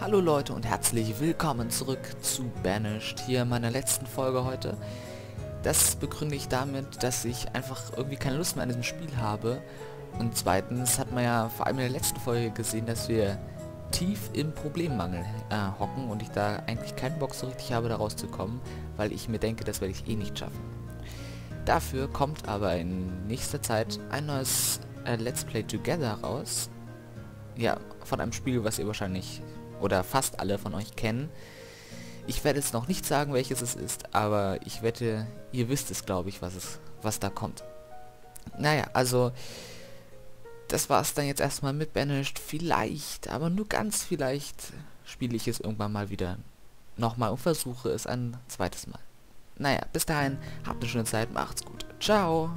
Hallo Leute und herzlich willkommen zurück zu Banished, hier in meiner letzten Folge heute. Das begründe ich damit, dass ich einfach irgendwie keine Lust mehr an diesem Spiel habe. Und zweitens hat man ja vor allem in der letzten Folge gesehen, dass wir tief im Problemmangel äh, hocken und ich da eigentlich keinen Bock so richtig habe, da rauszukommen, weil ich mir denke, das werde ich eh nicht schaffen. Dafür kommt aber in nächster Zeit ein neues äh, Let's Play Together raus. Ja, von einem Spiel, was ihr wahrscheinlich oder fast alle von euch kennen. Ich werde jetzt noch nicht sagen, welches es ist, aber ich wette, ihr wisst es, glaube ich, was es, was da kommt. Naja, also das war es dann jetzt erstmal mit Banished. Vielleicht, aber nur ganz vielleicht, spiele ich es irgendwann mal wieder nochmal und versuche es ein zweites Mal. Naja, bis dahin, habt eine schöne Zeit, macht's gut. Ciao!